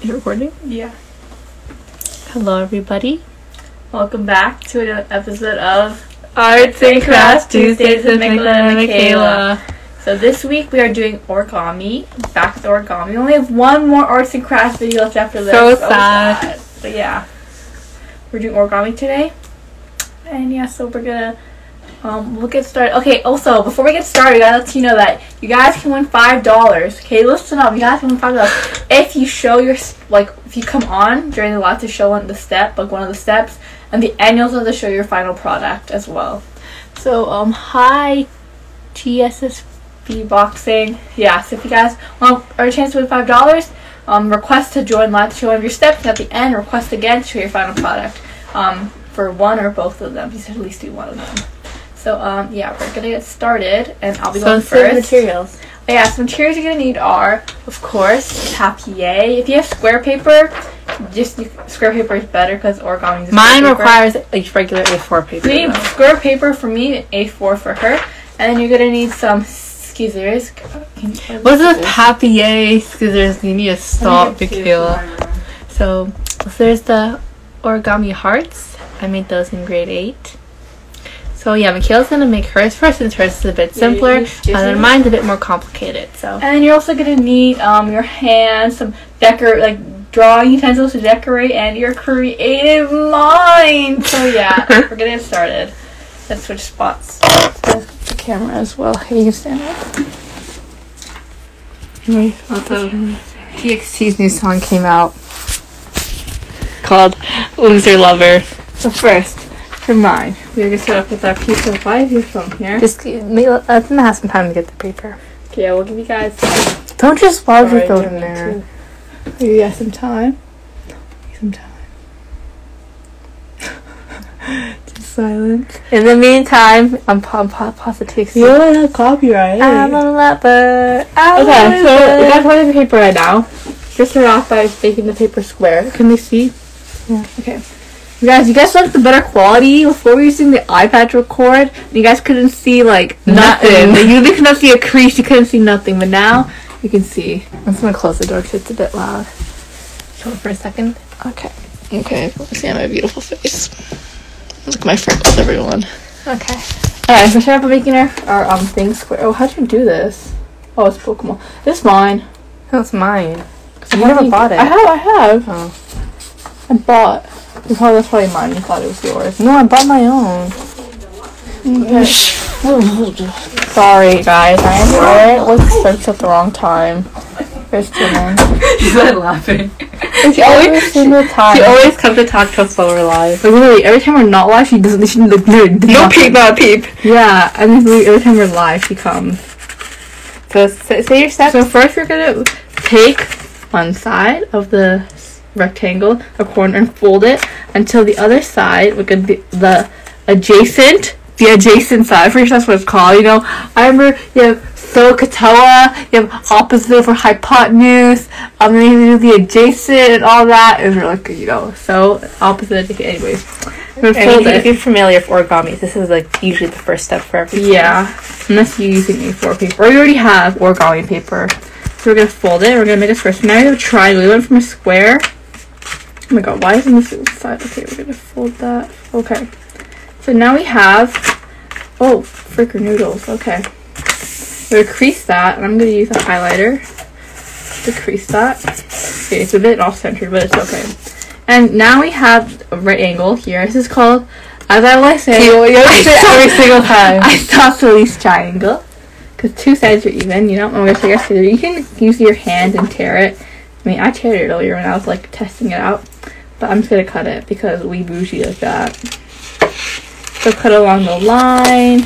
Recording? Yeah. Hello, everybody. Welcome back to an episode of Arts and Crafts Tuesdays with Mychaela and Mychaelynn. So this week we are doing origami. Back to origami. We only have one more arts and crafts video left after this. So oh, sad. But yeah, we're doing origami today. And yeah, so we're gonna um we'll get started. Okay. Also, before we get started, I gotta let you know that you guys can win five dollars. Okay, listen up. You guys can win five dollars if you show your like if you come on during the live to show on the step like one of the steps, and the also have to show your final product as well. So um hi TSSB boxing. Yeah, so if you guys want a chance to win five dollars, um request to join live to show one of your steps and at the end request again to show your final product. Um for one or both of them. You should at least do one of them. So um yeah, we're gonna get started and I'll be So going first. materials. Oh, yeah, some materials you're gonna need are, of course, papier. If you have square paper, just square paper is better because origami is Mine paper. requires a regular A4 paper. You need though. square paper for me, and A4 for her, and then you're gonna need some scissors. What is this papier scissors? You need a stop, Mychaela. So, so there's the origami hearts. I made those in grade 8. So yeah, Mychaela's gonna make hers first since hers is a bit simpler, need and then mine's a bit more complicated. So And then you're also gonna need um your hands, some decor like drawing utensils to decorate, and your creative mind. So yeah, we're gonna get started. Let's switch spots. The, the camera as well. Hey, you can stand up. Also, TXT's new song came out called Loser Lover. So first, for mine, we're gonna start off with our piece of is your here? Just let them have some time to get the paper. Okay, we'll give you guys. Don't just Alright, your phone in there. Give you guys some time. Some time. Just silence. In the meantime, I'm pa- pa- positive. You don't have copyright. I'm a lover. I'm Okay, a so we guys want the paper right now. Just start off by making the paper square. Can they see? Yeah. Okay. You guys, you guys like the better quality before we were using the iPad to record. You guys couldn't see like nothing. Nothing. Like, you could not see a crease. You couldn't see nothing. But now you can see. I'm just gonna close the door because it's a bit loud. Show it for a second. Okay. Okay. Let's see my beautiful face. Look at my freckles, everyone. Okay. Alright, so start off by making our, our um thing square. Oh, how'd you do this? Oh, it's Pokemon. This is mine. That's mine. I You never bought it. I have. I have. Oh. I bought. You probably, that's probably mine. You thought it was yours. No, I bought my own. Okay. Sorry, guys. I am sorry. It was starts at the wrong time. There's two men. She's not laughing. She every single time. She always comes to talk to us while we're live. Like, literally, every time we're not live, she doesn't. She like, literally does No peep, not peep. Yeah, and every time we're live, she comes. So say, your steps. So first, we're gonna take one side of the rectangle, a corner, and fold it until the other side, like the, the adjacent, the adjacent side. I'm pretty sure that's what it's called. You know, I remember you have SOHCAHTOA, you have opposite for hypotenuse, um, then you do the adjacent and all that. It was really good, you know. So opposite, anyways. I fold mean, if you're familiar with origami, this is like usually the first step for everything. Yeah, unless you're using A4 paper. Or you already have origami paper. So we're gonna fold it. We're gonna make a square. So now we have a triangle. We went from a square. Oh my god, why isn't this side? Okay, we're gonna fold that. Okay. So now we have. Oh, fricker noodles. Okay. We're gonna crease that, and I'm gonna use a highlighter to crease that. Okay, it's a bit off centered, but it's okay. And now we have a right angle here. This is called, as I always say, You, you I say it saw- every single time. isosceles triangle because two sides are even you know we're gonna take our scissors you can use your hand and tear it i mean i teared it earlier when i was like testing it out but i'm just gonna cut it because we bougie like that so cut along the line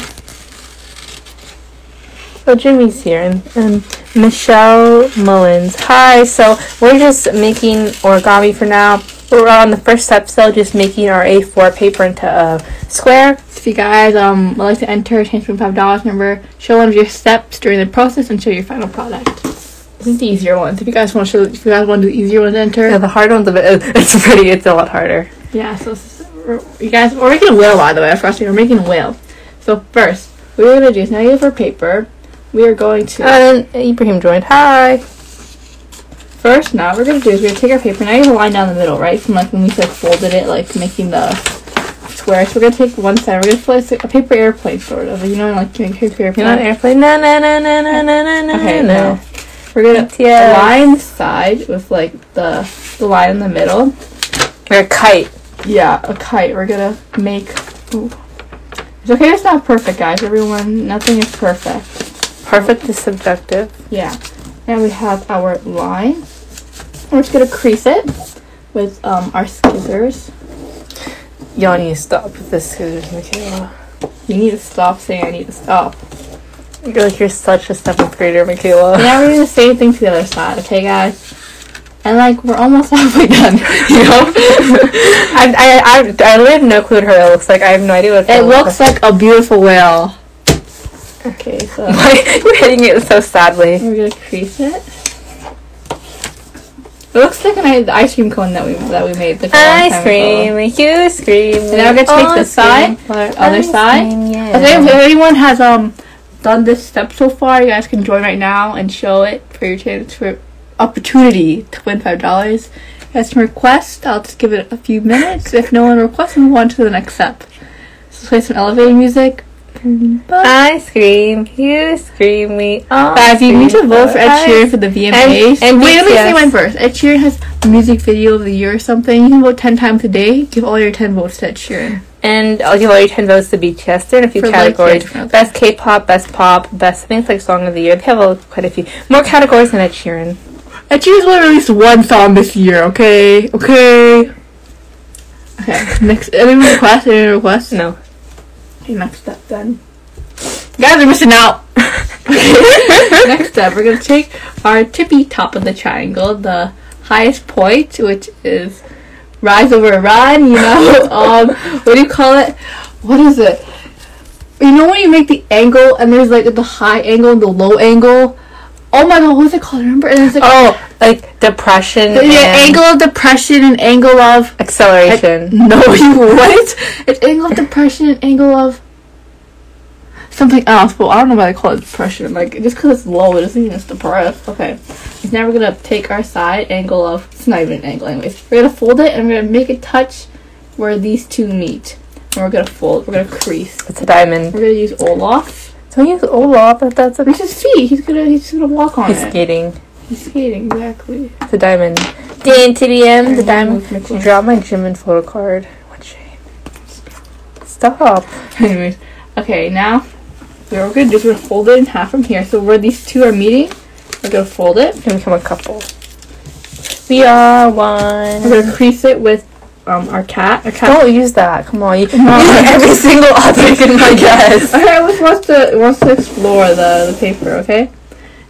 So Jimmy's here and, and Michelle Mullins. Hi. So we're just making origami for now. We're on the first step still, just making our A4 paper into a square. if you guys um would like to enter for five dollars remember show one of your steps during the process and show your final product the easier ones if you guys want to show if you guys want to do the easier ones to enter Yeah, the hard one's a bit. It's pretty. It's a lot harder. Yeah, so this is- we're- you guys, we're making a whale by the way. I forgot to say, we're making a whale. So first, what we're gonna do is now you have our paper. We are going to And Ibrahim joined. Hi. first, now what we're gonna do is we're gonna take our paper. Now you have a line down the middle, right? From like when we like folded it, like making the square. So we're gonna take one side. We're gonna place like a paper airplane, sort of. You know, like make paper You airplane. know, airplane. No, no, no, no, no, no, no, no. Okay, no. We're gonna BTS. line the side with like the the line in the middle. Or a kite. Yeah, a kite. We're gonna make. Ooh. It's okay. It's not perfect, guys. Everyone, nothing is perfect. Perfect is subjective. Yeah. And we have our line. We're just gonna crease it with um, our scissors. Y'all need to stop with this scissors, Mychaela. You need to stop saying I need to stop. You're like you're such a seventh grader, Mychaela. Now we're doing the same thing to the other side, okay, guys? And like we're almost halfway done, you know. I, I, I, I literally have no clue what her looks like. I have no idea what it looks like like. a beautiful whale. Okay, so Why you're hitting it so sadly? we're gonna crease it. It looks like an ice cream cone that we that we made. Like I time scream, ago. you scream. And now we're gonna take this side, other I side. scream, yeah. Okay, if anyone has um done this step so far, you guys can join right now and show it for your chance for opportunity to win five dollars. You guys can request. I'll just give it a few minutes. If no one requests, move on to the next step. So play some elevator music. But I scream, you scream, we all guys, you need to vote for Ed Sheeran for the VMAs. and- and Wait, let me say mine first. Ed Sheeran has music video of the year or something. You can vote ten times a day. Give all your ten votes to Ed Sheeran. And I'll give all your 10 votes to BTS. They're in a few For, like, categories. yeah. Best K-pop, best pop, best, I think it's like song of the year. They have a, quite a few. More categories than Ed Sheeran. Ed Sheeran's only released one song this year, okay? Okay. Okay, next. Any requests? Any requests? No. Okay, next step then. You guys are missing out! next step, we're gonna take our tippy top of the triangle, the highest point, which is rise over a run, you know? um, what do you call it? What is it? You know when you make the angle and there's like the high angle and the low angle? Oh my god, what's it called? Remember? And it's like Oh, like depression the, angle of depression and angle of acceleration. no you what? It's angle of depression and angle of something else, but I don't know why they call it depression. Like just because it's low, it doesn't mean it's depressed. Okay, now we're gonna take our side angle of it's not even an angle, anyways. We're gonna fold it and we're gonna make it touch where these two meet. And we're gonna fold. We're gonna crease. It's a diamond. We're gonna use Olaf. Don't use Olaf, but that's a It's his feet. He's gonna he's gonna walk on He's it. skating. He's skating exactly. It's a diamond. Dan to the M, the Move diamond. Draw my Jimin photo card. What shame. Stop. Anyways, okay, now what we're gonna do is we're gonna fold it in half from here. So where these two are meeting, we're gonna fold it. and become a couple. We are one. We're gonna crease it with um our cat. Our cat. Don't use that. Come on. You, on. you use every single object in my guess. Okay, who wants to wants to explore the the paper? Okay.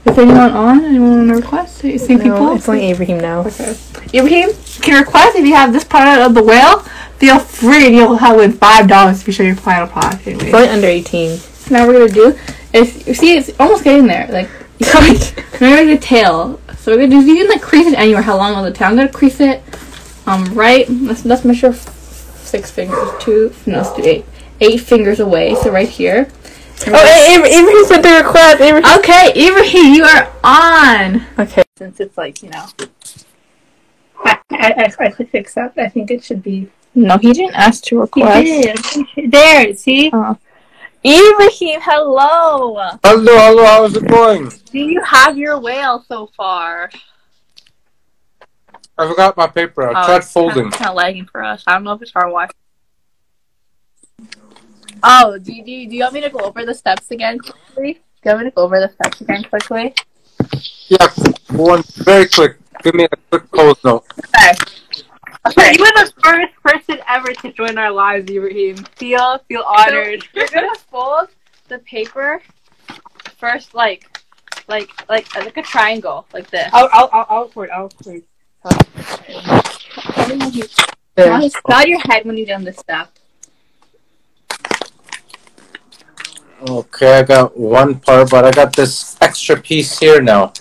Is anyone on? Anyone want to request? See see people? No, it's only Abraham now. Okay. Ibrahim can request if you have this part of the whale. Feel free, and you'll have win five dollars if you show your final product. Anyway. It's only under 18. So now we're gonna do is you see it's almost getting there. Like you remember the tail. So we're gonna do you can like crease it anywhere how long on the tail. I'm gonna crease it um right let's let's measure six fingers. Two no let's do eight. Eight fingers away, so right here. Oh, A- Ab- sent the request. Abraham. Okay, Ibrahim, you are on. Okay. Since it's like, you know. I, I, I, I clicked accept. I think it should be. No, he didn't ask to request. He did. There, see? Oh. Ibrahim, hello. Hello, hello, how's it going? Do you have your whale so far? I forgot my paper. I Oh, tried it's folding. Kind of lagging for us. I don't know if it's our watch. Oh, do you, do you, do you want me to go over the steps again quickly? Do you want me to go over the steps again quickly? Yeah, one very quick. Give me a quick pose note. Okay. Okay. You were the first person ever to join our lives, Ibrahim. Feel feel honored. you're gonna fold the paper first, like, like, like, uh, like a triangle, like this. I'll, I'll, I'll, outward, outward. Nod nod your head when you've done this step. Okay, I got one part, but I got this extra piece here now.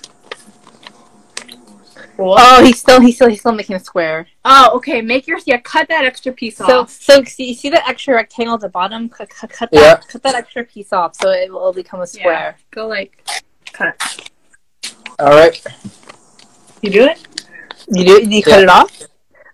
Oh, he's still, he's still, he's still making a square. Oh, okay. Make your yeah. Cut that extra piece So, off. so so see, see the extra rectangle at the bottom? Cut, cut, cut that, Yeah. cut that extra piece off, so it will become a square. Yeah. Go like cut. All right. You do it. You do? You cut Yeah. it off?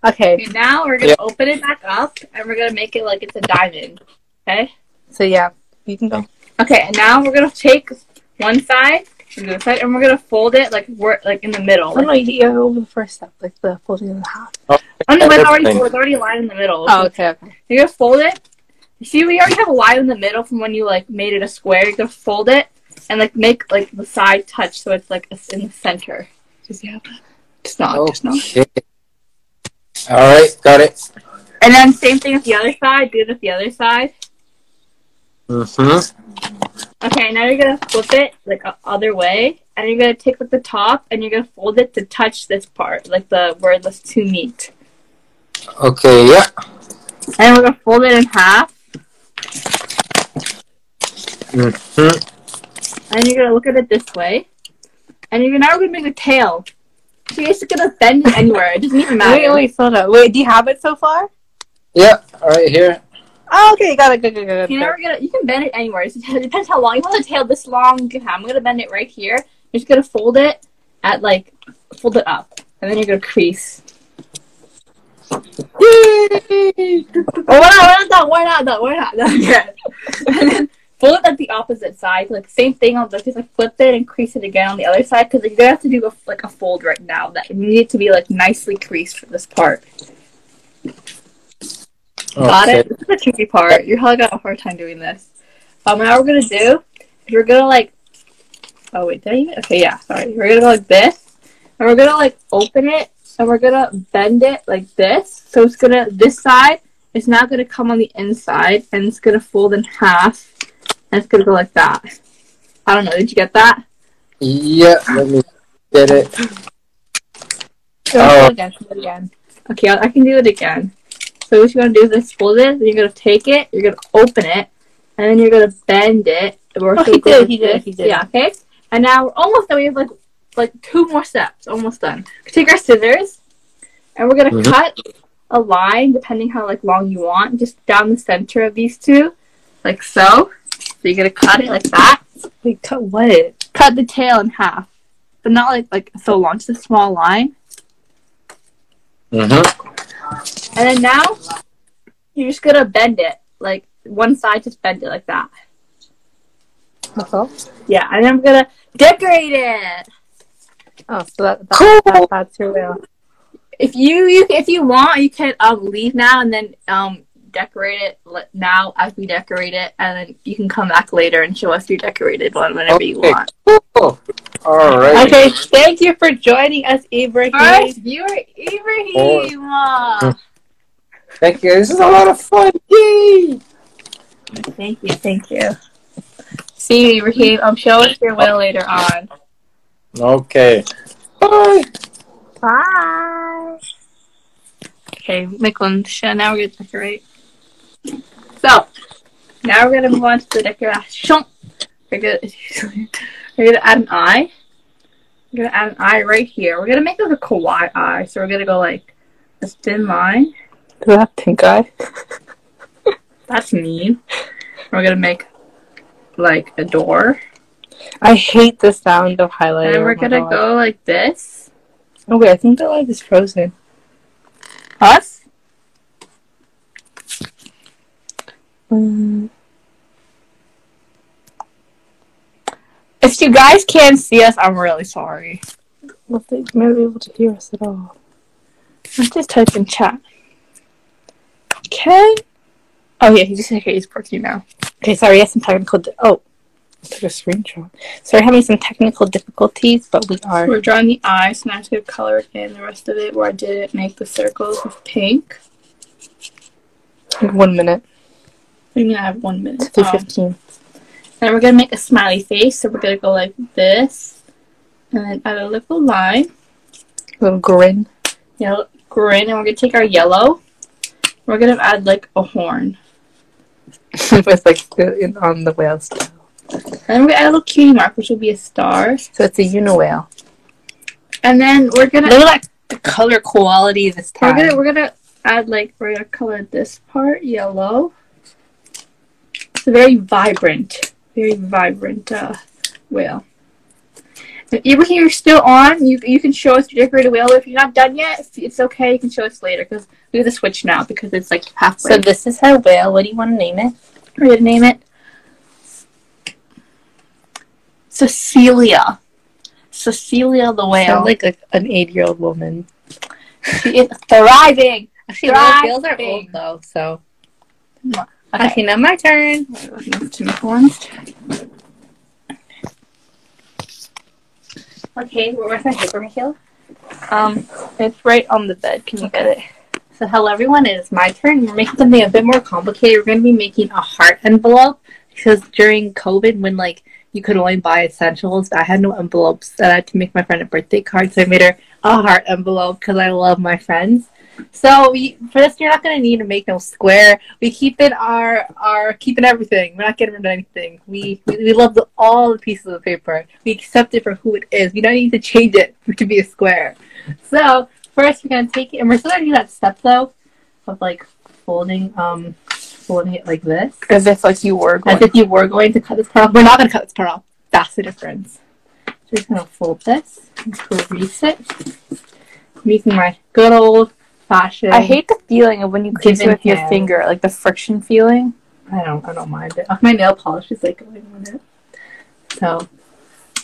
Okay. Okay, now we're gonna Yeah. open it back up and we're gonna make it like it's a diamond. Okay. So yeah, you can go. Okay, and now we're gonna take one side, and the side, and we're gonna fold it like we're like in the middle. Oh no, you you go over the first step, like the folding in half. Oh no, it's already Everything. it's already a line in the middle. Oh, okay, okay. You're gonna fold it. See, we already have a line in the middle from when you like made it a square. You're gonna fold it and like make like the side touch so it's like it's in the center. Just yeah, just not, just not. Okay. All right, got it. And then same thing with the other side. Do it with the other side. Mm-hmm. Okay, now you're gonna flip it like o- other way, and you're gonna take like the top and you're gonna fold it to touch this part, like the where the two meet. Okay, yeah. And we're gonna fold it in half, Mm-hmm. and you're gonna look at it this way, and you're now gonna make a tail. So you're just gonna bend it anywhere. It doesn't even matter. Wait, wait, slow down. Wait, do you have it so far? Yeah, all right here. Oh, okay, you got it. Good, good, good. You know, gonna you can bend it anywhere. It depends how long you want the tail. This long, you can have. I'm gonna bend it right here. You're just gonna fold it at like fold it up, and then you're gonna crease. Yay! Oh, we're not, we're not done. We're not done. We're not done yet. and then fold it at the opposite side. Like same thing on the just like flip it and crease it again on the other side because you're gonna have to do a, like a fold right now. That you need it to be like nicely creased for this part. Got Okay. it. This is the tricky part. You're probably got a hard time doing this. Um, now we're gonna do. We're gonna like. Oh wait, did I even? Okay, yeah. Sorry. We're gonna go like this, and we're gonna like open it, and we're gonna bend it like this. So it's gonna this side is now gonna come on the inside, and it's gonna fold in half, and it's gonna go like that. I don't know. Did you get that? Yeah, let me get it. Go Oh. again, do it again. Okay, I I can do it again. So what you're gonna do is just fold it, then you're gonna take it, you're gonna open it, and then you're gonna bend it. Or Oh, he did, he did, he did. Yeah, okay. And now we're almost done. We have like like two more steps. Almost done. Take our scissors, and we're gonna Mhm. cut a line, depending how like long you want, just down the center of these two, like so. So you're gonna cut it like that. Wait, cut what? Cut the tail in half, but not like like so long. Just a small line. Mm-hmm. And then now you're just gonna bend it. Like one side, just bend it like that. That's all? Yeah, and then we're gonna decorate it. Oh, so that, that, Cool. that that's your wheel. If you, you if you want, you can um leave now and then um decorate it now as we decorate it, and then you can come back later and show us your decorated one whenever you want. Cool. All right. Okay, thank you for joining us, Ibrahim. Alright, viewer Ibrahim. uh, Thank you. This is a lot of fun. Yay! Thank you, thank you. See you, Ibrahim. I'm us your will later on. Okay. Bye. Bye. Okay, Mychaelynn, now we're gonna decorate. So, now we're gonna move on to the decoration. We're gonna, we're gonna add an eye. We're gonna add an eye right here. We're gonna make like a kawaii eye. So we're gonna go like this thin line. Do that pink eye? That's mean. We're gonna make like a door. I hate the sound of highlighter. And we're Oh gonna go like this. Oh wait, I think the light is frozen. Us? Um, If you guys can't see us, I'm really sorry. well, they may be able to hear us at all. Let's just type in chat. Ken? Oh yeah, he just okay, he's working now. Okay, sorry, have some technical. Di- oh, I took a screenshot. Sorry, having some technical difficulties, but we are. We're drawing the eyes, so now I have gonna color in the rest of it where I didn't make the circles with pink. One minute, What do you mean I have one minute? three Oh. Um, fifteen. Then we're gonna make a smiley face, so we're gonna go like this, and then add a little line, A Little grin. Yeah, grin, and we're gonna take our yellow. We're gonna add like a horn, with like the, in, on the whale style. and then we're gonna add a little cutie mark, which will be a star. So it's a uniwhale. And then we're gonna Look at the color quality this time. we're gonna we're gonna add like we're gonna color this part yellow. Very vibrant, very vibrant uh, whale. Ibrahim, you're still on. You you can show us your decorated whale. If you're not done yet, it's, okay. You can show us later because we have to switch now because it's like halfway. So this is her whale. What do you want to name it? We're gonna name it Cecilia. Cecilia the whale. Sound like a, an eight-year-old woman. she is thriving. Actually, little whales are Thriving. old though. So Okay. okay, now my turn. to make ones. Okay, where's my paper, Mychaela? Um, it's right on the bed. Can you get it? So hello everyone, it is my turn. We're making something a bit more complicated. We're going to be making a heart envelope because during COVID, when like you could only buy essentials, I had no envelopes, and I had to make my friend a birthday card. So I made her a heart envelope because I love my friends. So we, for this, you're not going to need to make no square. We keep it our our keeping everything. We're not getting rid of anything. We we, we love the, all the pieces of paper. We accept it for who it is. We don't need to change it to be a square. So first, we're gonna take it, and we're still gonna do that step though of like folding um folding it like this As if like you were as if you were going to cut this part off. We're not gonna cut this part off. That's the difference. So just gonna fold this and crease it. I'm using my good old fashioned. I hate the feeling of when you crease Given with your hand. finger, like the friction feeling. I don't. I don't mind it. Oh, my nail polish is like going on it. So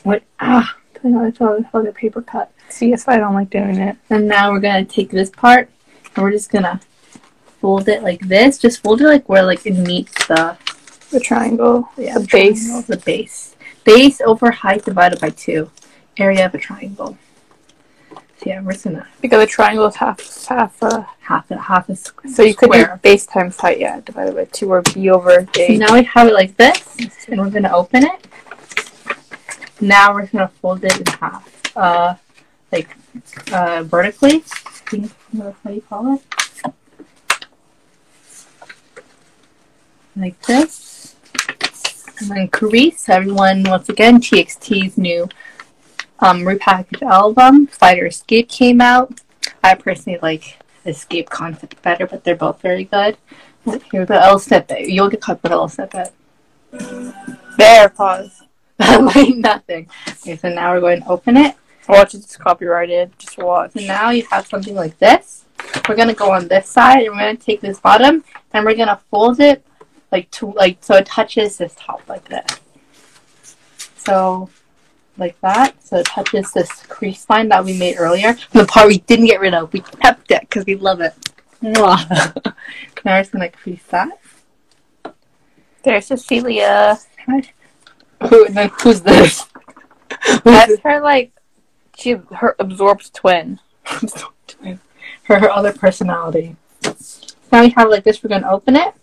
what? Ah, I paper cut. See, that's why I don't like doing it. And now we're gonna take this part and we're just gonna fold it like this. Just fold it like where like it meets the The triangle, yeah, the base. triangle, the base. Base over height divided by two. Area of a triangle. So yeah, we're just gonna Because the triangle is half half. Uh, half it half a squ- so you could do base times height, yeah, divided by two, or b over So a. now we have it like this, and we're gonna open it. Now we're gonna fold it in half, uh, like uh, vertically. I think that's how you call it. Like this, and then crease. Everyone, once again, TXT's new um, repackaged album, Fight or Escape, came out. I personally like Escape concept better, but they're both very good. Here's the L step it. You'll get but I'll step it. There, pause. like nothing. Okay, so now we're going to open it. Watch, it's copyrighted. Just watch. So now you have something like this. We're gonna go on this side, and we're gonna take this bottom, and we're gonna fold it like to like so it touches this top like this. So, like that. So it touches this crease line that we made earlier. The part we didn't get rid of, we kept it because we love it. Now we're just gonna crease that. There's Cecilia. Who, then who's this? That's her like. She her absorbs twin. her, her other personality. Now we have like this. We're gonna open it,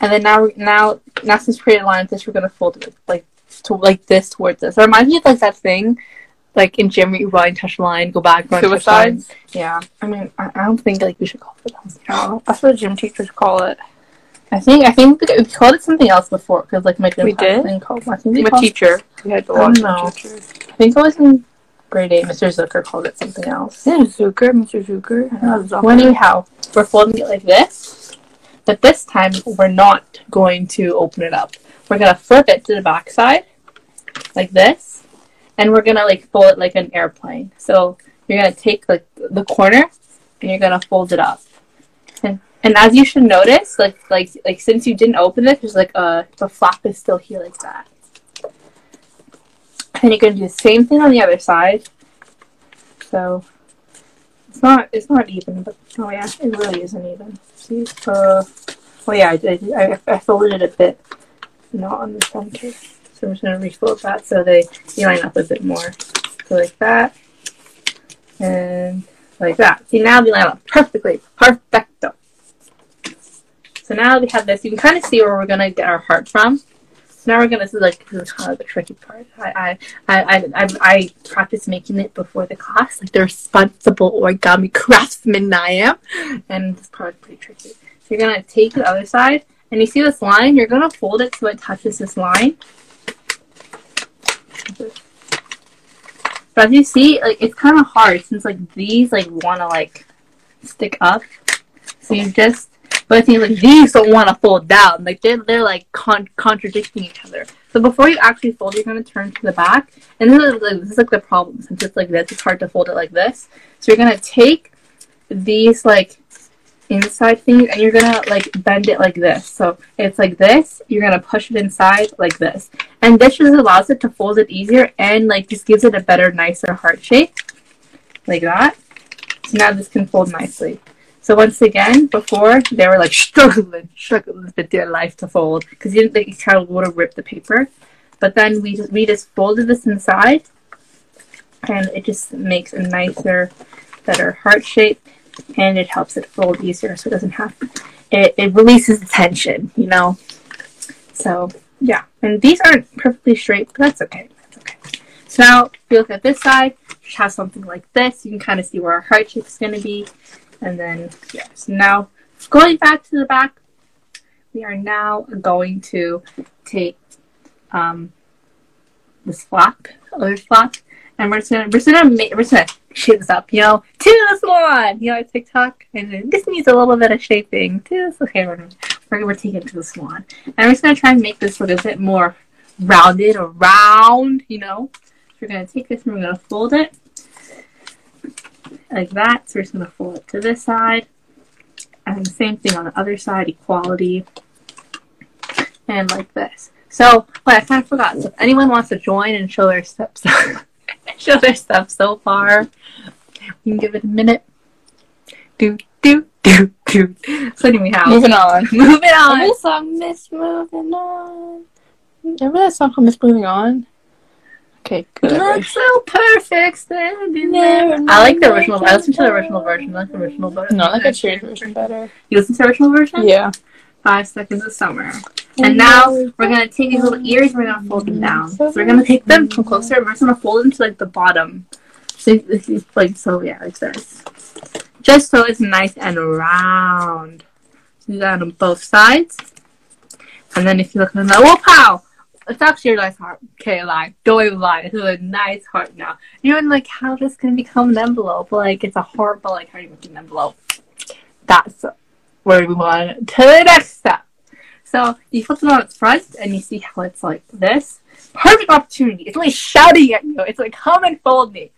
and then now, now, now since created a line like this, we're gonna fold it like to like this towards this. It reminds me of like that thing, like in gym where you run, touch the line, go back, run, touch line. Suicides. Yeah, I mean, I, I don't think like we should call it that. That's what gym teachers call it. I think I think we called it something else before because like my gym We did? thing called. I think we called, teacher. We had to I watch don't know. teachers. I think it was in grade eight. Mr. Zucker called it something else. Yeah, Zucker, Mr. Zucker. Zucker. Well, anyhow, we're folding it like this, but this time we're not going to open it up. We're gonna flip it to the back side, like this, and we're gonna like fold it like an airplane. So you're gonna take like the corner, and you're gonna fold it up. And, and as you should notice, like like like since you didn't open it, there's like a the flap is still here like that. And you're gonna do the same thing on the other side. So it's not it's not even, but oh yeah, it really isn't even. See, uh, well yeah, I, I, I folded it a bit, not on the center. So I'm just gonna refold that so they, line up a bit more. So like that, and like that. See now they line up perfectly, perfecto. So now we have this. You can kind of see where we're gonna get our heart from. So now we're this is like this is kind of the tricky part. I I I I, I, practiced making it before the class, like the responsible origami craftsman I am, and this part is pretty tricky. So you're gonna take the other side, and you see this line. You're gonna fold it so it touches this line. But as you see, like it's kind of hard since like these like want to like stick up. So you just But I think like these don't want to fold down. Like they're they're like con- contradicting each other. So before you actually fold, you're gonna turn to the back, and this is, like, this is like the problem since it's like this. It's hard to fold it like this. So you're gonna take these like inside things, and you're gonna like bend it like this. So it's like this. You're gonna push it inside like this, and this just allows it to fold it easier and like just gives it a better, nicer heart shape, like that. So now this can fold nicely. So once again, before they were like struggling, struggling with their life to fold because you didn't think kind of would have ripped the paper. But then we just we just folded this inside, and it just makes a nicer, better heart shape, and it helps it fold easier, so it doesn't have it. It releases the tension, you know. So yeah, and these aren't perfectly straight, but that's okay. That's okay. So now, if you look at this side, you have something like this. You can kind of see where our heart shape is going to be. And then, yeah, so now going back to the back, we are now going to take um, this flap, other flap, and we're just gonna we're just gonna make, we're just gonna shape this up, you know, to the one, you know, TikTok, and this needs a little bit of shaping. To this, okay, we're gonna, we're, taking it to the swan, and we're just gonna try and make this look a bit more rounded or round, you know. So we're gonna take this and we're gonna fold it like that. So we're just to fold it to this side. And the same thing on the other side, equality. And like this. So, but I kind of forgot. So if anyone wants to join and show their steps, show their stuff so far, we can give it a minute. Do, do, do, do. So anyway, how? Moving on. Moving on. Remember the song Miss Moving On? Remember that song called Miss Moving On? Okay, good. Look so perfect standing there. I like the original. I listen to the original version. I like the original version. No, I like a cheered version better. You listen to the original version? Yeah. Five seconds of summer. And now we're gonna take these little ears. We're gonna fold them mm-hmm. down. So we're gonna take them from closer. and We're just gonna fold them to like the bottom. So this is like so yeah, like this. Just so it's nice and round. So you got on both sides. And then if you look at the whoa pow! It's actually a nice heart. Okay, lie. Don't even lie. This is a nice heart now. You know, like how this can become an envelope. Like it's a heart, but like how do you make an envelope? That's where we want to the next step. So you flip it on its front and you see how it's like this. Perfect opportunity. It's like shouting at you. It's like come and fold me.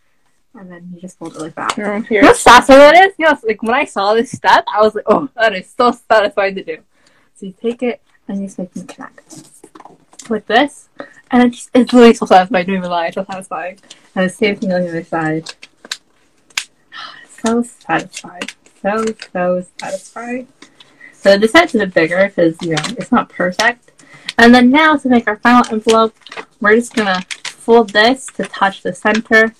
And then you just fold it like that. Mm, You know how satisfying that is? You know, like when I saw this step, I was like, oh, that is so satisfying to do. So you take it and you just make them connect. Like this. And it's, it's really so satisfying, don't even lie, it's so satisfying. And the same thing on the other side. So satisfying. So, so satisfying. So this side's a bit bigger because, you know, it's not perfect. And then now to make our final envelope, we're just gonna fold this to touch the center.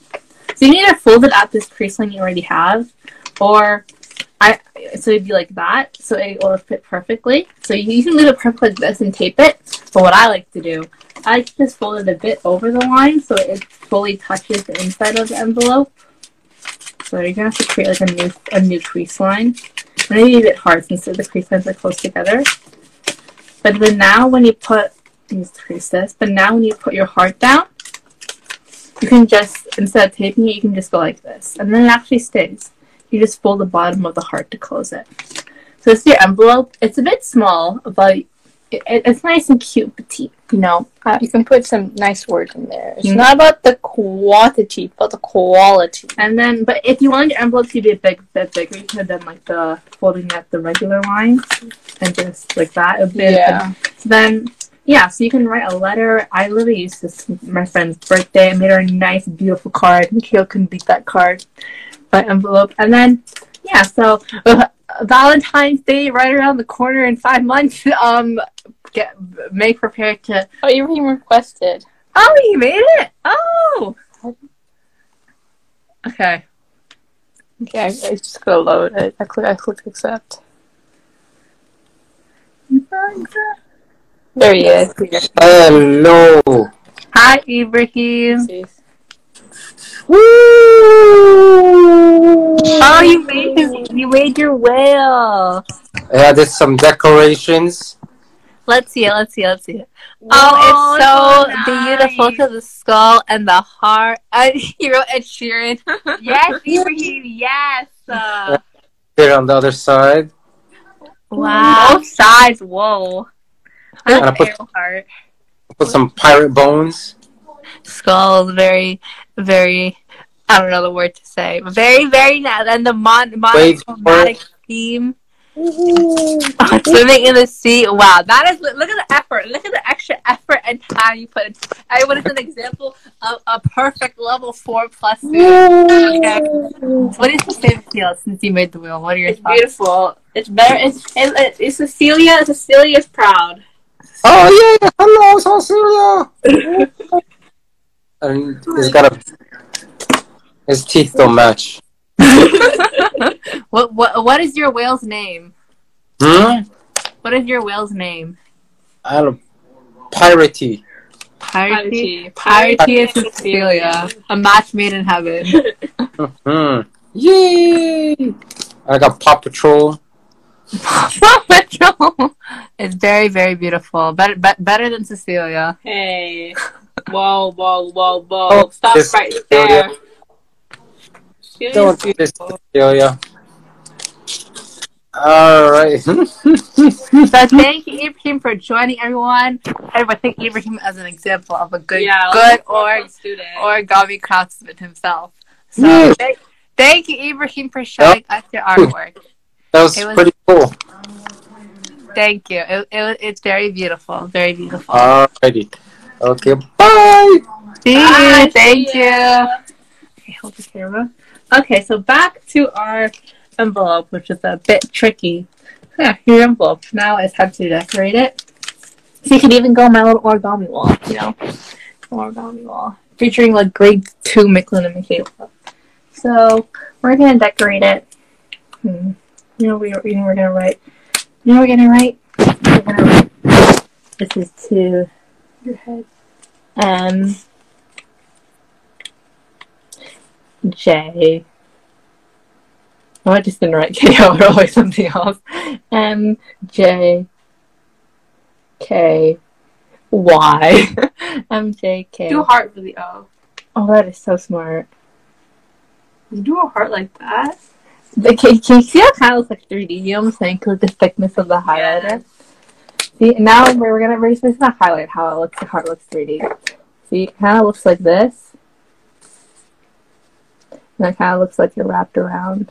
So you need to fold it at this crease line you already have, or I so it'd be like that, so it will fit perfectly. So you, can leave it perfect like this and tape it. But what I like to do, I just fold it a bit over the line so it fully touches the inside of the envelope. So you're gonna have to create like a new a new crease line. Maybe a bit hard since the crease lines are close together. But then now when you put use crease this, but now when you put your heart down, you can just instead of taping it, you can just go like this, and then it actually stays. You just fold the bottom of the heart to close it. So this is your envelope. It's a bit small, but it, it's nice and cute, petite. You know, uh, You can put some nice words in there. It's Mm. not about the quantity, but the quality. and then, but if you wanted your envelope to be a big bit bigger, you could have like the folding at the regular line, and just like that. A bit. Yeah. So then, yeah, so you can write a letter. I literally used this my friend's birthday. I made her a nice, beautiful card. Mikhail couldn't beat that card. My envelope. And then, yeah, so uh, Valentine's Day right around the corner in five months. Um, get make prepared to. Oh, you even requested. Oh, you made it! Oh! Okay. Okay, I, I just gotta load it. I click, I click accept. There he is. Um, Hello. Hi, Ibrahim. See. Oh, you made you made your whale. I added some decorations. Let's see it. Let's see it. Let's see it. Oh, it's so beautiful to the skull and the heart. Uh, you wrote Ed Sheeran. yes, Ibrahim. Yes. Uh, Here on the other side. Wow. Both sides. Whoa. I And I like put- heart. Put some pirate bones. Skulls, very, very. I don't know the word to say. Very, very nice. And the mon- Wave monochromatic theme. Swimming in the sea. Wow, that is. Look at the effort. Look at the extra effort and time you put. into Everyone is an example of a perfect level four plus. Okay. What is the same feel since you made the wheel? What are your It's thoughts? beautiful. It's better. It's it, it, it's Cecilia. Cecilia's proud. Oh yeah! Hello, Cecilia. and he's got a. His teeth don't match. what what what is your whale's name? Hmm. What is your whale's name? I don't. Piratey. Piratey. Piratey. Piratey is Cecilia. A match made in heaven. Hmm. Yay! I got Paw Patrol. Paw Patrol. It's very very beautiful. Better be- better than Cecilia. Hey. Whoa, whoa, whoa, whoa. Oh, Stop this- right there. Cecilia's Don't do this, beautiful. Cecilia. Alright. So thank you Ibrahim for joining everyone. Everyone thank Ibrahim as an example of a good Yeah, good or student. or student. origami craftsman himself. So Yes. thank, thank you Ibrahim for showing us your artwork. that was, was- pretty cool. Thank you. It, it, it's very beautiful. Very beautiful. Alrighty. Okay, bye! See you. Bye, Thank see you. ya. Okay, hold the camera. Okay, so back to our envelope, which is a bit tricky. Yeah, your envelope. Now it's time to decorate it. So you can even go my little origami wall, you know, origami wall featuring like grade two Mychaelynn and Mychaela. So we're gonna decorate it. Hmm. You know, we, you know, we're gonna write. You know, we're gonna write. We're gonna write. This is to your head. M J. Oh, I just didn't write K O or always something else. M J K Y M J K. Do a heart for the O. Oh, that is so smart. You do a heart like that? The can, can you see how it kind of looks like 3D? You know what I'm saying? Because the thickness of the highlighter. See, now we're gonna we're just gonna highlight how it looks. The heart looks 3D. See, it kind of looks like this, and it kind of looks like you're wrapped around.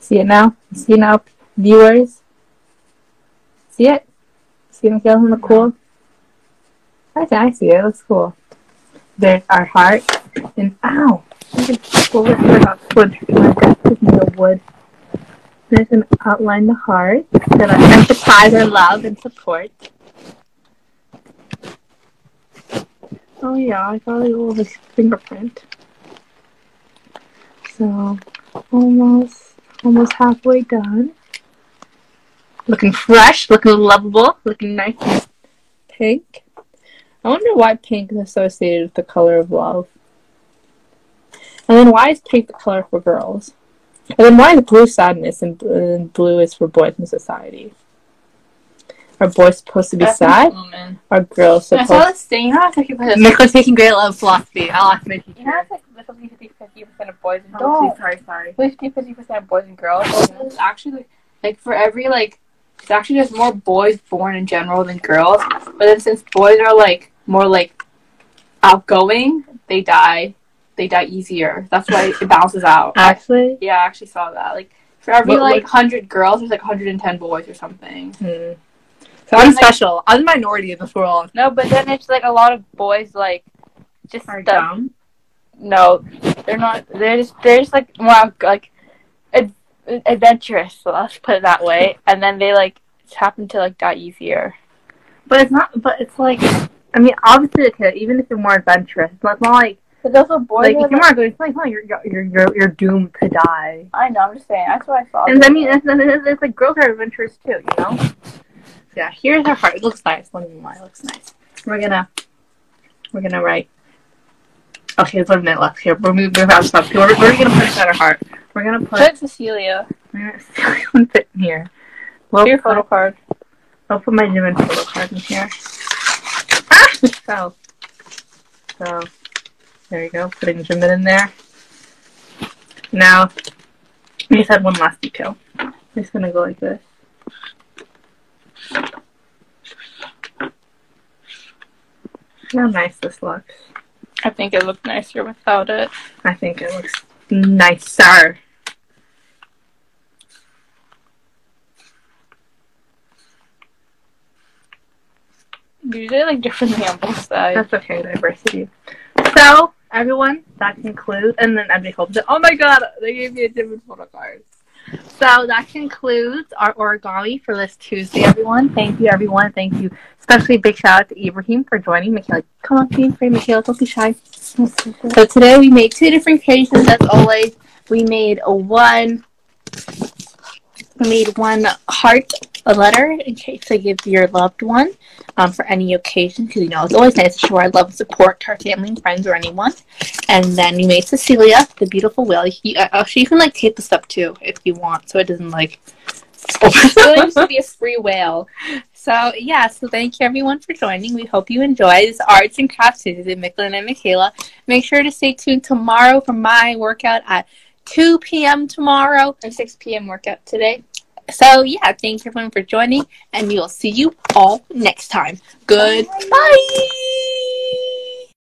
See it now? See it now, viewers? See it? See Miguel? Isn't it cool? I I see it. It looks cool. There's our heart, and ow! Let's put out wood. Give me the wood. There's an outline the heart. Gonna emphasize our love and support. Oh yeah, I got a little fingerprint. So almost almost halfway done. Looking fresh, looking lovable, looking nice and pink. I wonder why pink is associated with the color of love. And then why is pink the color for girls? And then why is blue sadness and, and blue is for boys in society? Are boys supposed to be sad? Woman. Are girls I saw supposed this thing. You know, it's like you put this. Nicholas taking great love philosophy. I'll ask my You know, teacher. it's like this will be 50 50 percent of boys and Oh, girls. sorry, sorry. 50 50 percent of boys and girls. It's actually like for every like, it's actually just more boys born in general than girls. But then since boys are like more like outgoing, they die. They die easier. That's why it balances out. Actually, Yeah, I actually saw that. Like for every What- like what- hundred girls, there's like 110 boys or something. hmm. So I'm special. I'm the minority in this world. No, but then it's like a lot of boys like just Are the- dumb. No, they're not. They're just they're just like more like ad- adventurous. So let's put it that way. And then they like happen to like die easier. But it's not. But it's like. I mean, obviously, okay, even if you're more adventurous, it's not like But those are boys. like if you're more good, it's like, oh, you're you're you're you're doomed to die. I know. I'm just saying. That's what I thought. And I mean, it's, it's, it's like girls are adventurous too, you know. Yeah, here's our heart. It looks nice. Let me lie. It looks nice. We're gonna we're gonna write. Okay, there's one minute left here. We're move out stuff. We're, we're gonna put our heart. We're gonna put. put Cecilia. We're gonna fit in here. We'll Your put, photo card. I'll put my Jimin photo card in here. Ah! It fell. So, there you go. Putting Jimin in there. Now, we just had one last detail. I'm just gonna go like this. How nice this looks. I think it looked nicer without it. I think it looks nicer. Usually like differently on both sides. That's okay, diversity. So, everyone, that concludes, and then everybody hopes that, oh my god, they gave me a different photo card. So that concludes our origami for this Tuesday, everyone. Thank you, everyone. Thank you. Especially big shout out to Ibrahim for joining. Mychaela, come on, be free. Mychaela, don't be shy. So today we made two different creations as always. We made a one we made one heart a letter in case to give your loved one um, for any occasion because you know it's always nice to show our love and support to our family and friends or anyone. And then you made Cecilia the beautiful whale. You, uh, actually, you can like tape this up too if you want, so it doesn't like. It used to be a free whale. So yeah, so thank you everyone for joining. We hope you enjoy this arts and crafts Tuesday, Mychaelynn and Mychaela. Make sure to stay tuned tomorrow for my workout at 2 p.m. tomorrow. Or 6 p.m. workout today. So yeah, thanks everyone for joining, and we will see you all next time. Goodbye.